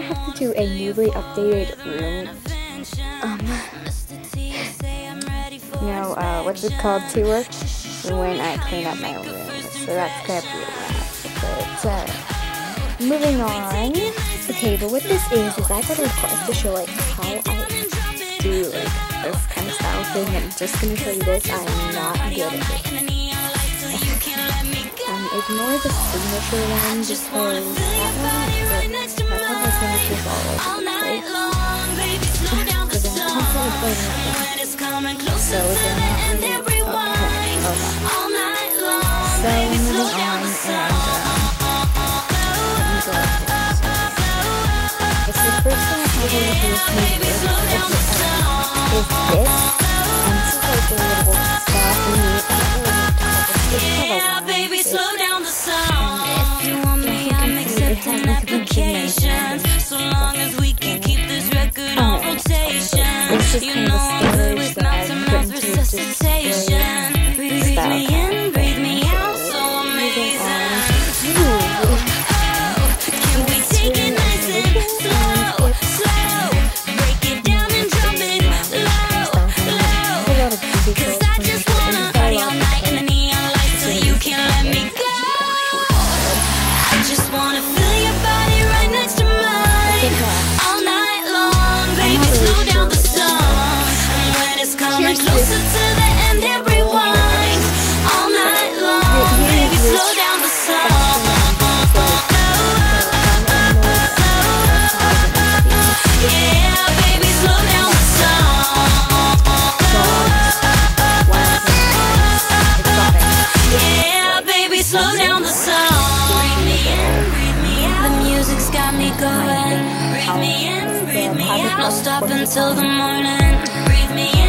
to have to do a newly updated room. Um, you know, uh, what's it called to work? When I clean up my room. So that's gonna be a. But, uh, moving on. Okay, but what this is, is I got a request to show, like, how I do, like, this kind of style thing. I'm just gonna show you this. I'm not good at it. Ignore the signature one because that one, that, that one has signatures all over the place. Because I'm constantly playing with them. So they're not really, okay, on. So moving on, and um, let me go. It's the first thing I have to do with my work is, is this. Just You kind of I'll stop until the morning. Breathe me in,